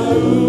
um